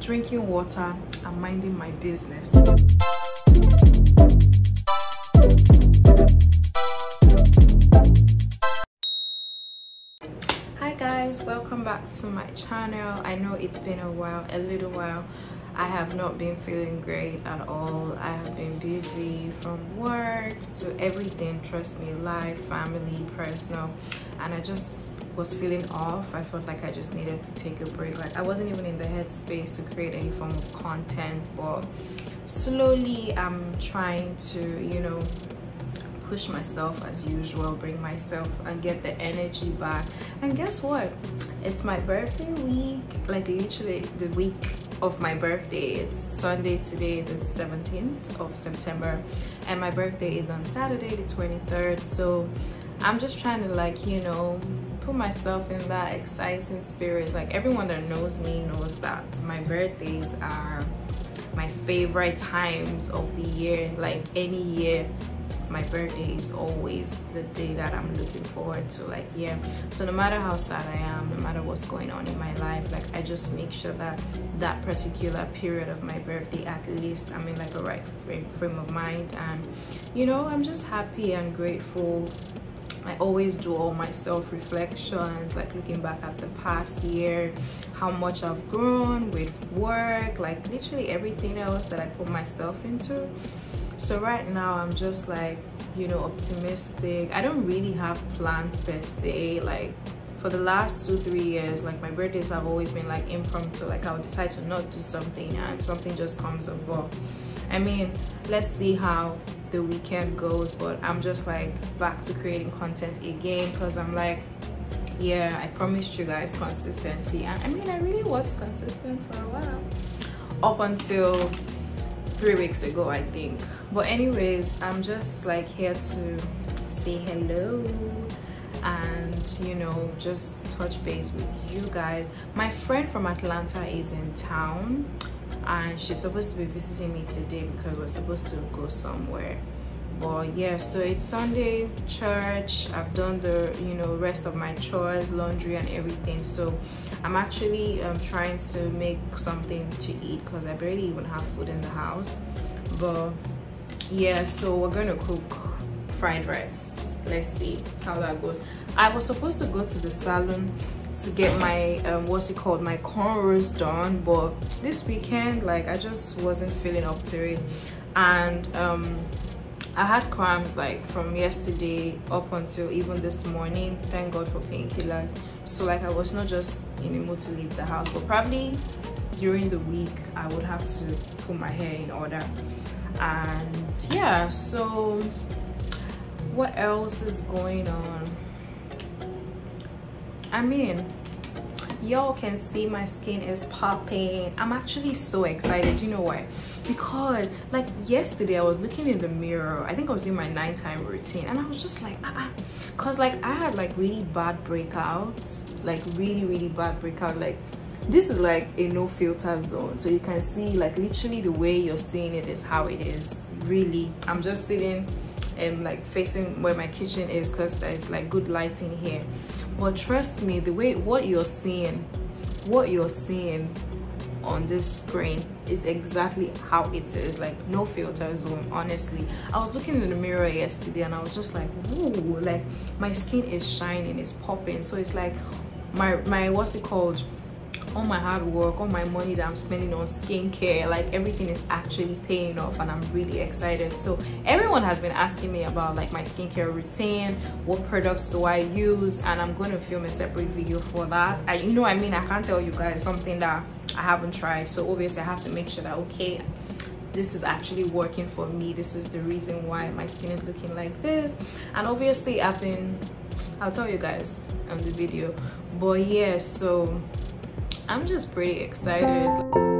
drinking water and minding my business a while a little while I have not been feeling great at all. I have been busy from work to everything, trust me, life, family, personal. And I just was feeling off. I felt like I just needed to take a break. Like I wasn't even in the headspace to create any form of content, but slowly I'm trying to, you know, push myself as usual bring myself and get the energy back. And guess what? It's my birthday week. Like literally the week of my birthday. It's sunday today the 17th of september. And my birthday is on saturday the 23rd so i'm just trying to like you know put myself in that exciting spirit. Like everyone that knows me knows that my birthdays are my favorite times of the year like any year my birthday is always the day that i'm looking forward to like yeah. So no matter how sad i am no matter what's going on in my life like i just make sure that that particular period of my birthday at least i'm in like a right frame, frame of mind. And you know i'm just happy and grateful I always do all my self-reflections, like looking back at the past year, how much I've grown with work, like literally everything else that I put myself into. So right now i'm just like you know optimistic. I don't really have plans per se. Like for the last two three years like my birthdays have always been like impromptu. Like i'll decide to not do something and something just comes up but i mean let's see how the weekend goes but i'm just like back to creating content again because i'm like yeah i promised you guys consistency. And i mean i really was consistent for a while. Up until three weeks ago i think. But anyways i'm just like here to say hello and you know just touch base with you guys. My friend from atlanta is in town and she's supposed to be visiting me today because we're supposed to go somewhere. But yeah so it's sunday church. I've done the you know rest of my chores laundry and everything. So i'm actually um, trying to make something to eat because i barely even have food in the house. But yeah so we're gonna cook fried rice let's see how that goes. I was supposed to go to the salon to get my um, what's it called my cornrows done but this weekend like i just wasn't feeling up to it. And um i had cramps like from yesterday up until even this morning. Thank god for painkillers. So like i was not just in the mood to leave the house but probably during the week i would have to put my hair in order. And yeah so what else is going on? I mean y'all can see my skin is popping. I'm actually so excited. You know why? Because like yesterday i was looking in the mirror. I think i was doing my nighttime routine. And i was just like ah, ah. cause like i had like really bad breakouts. Like really really bad breakout. Like this is like a no filter zone. So you can see like literally the way you're seeing it is how it is. Really. I'm just sitting and like facing where my kitchen is because there's like good lighting here. But trust me the way what you're seeing what you're seeing on this screen is exactly how it is. Like no filter zone honestly. I was looking in the mirror yesterday and i was just like ooh like my skin is shining it's popping. So it's like my my what's it called all my hard work all my money that i'm spending on skincare like everything is actually paying off and i'm really excited. So everyone has been asking me about like my skincare routine what products do i use and i'm going to film a separate video for that. I, you know i mean? I can't tell you guys something that i haven't tried so obviously i have to make sure that okay this is actually working for me. This is the reason why my skin is looking like this. And obviously i've been i'll tell you guys on the video but yeah so I'm just pretty excited.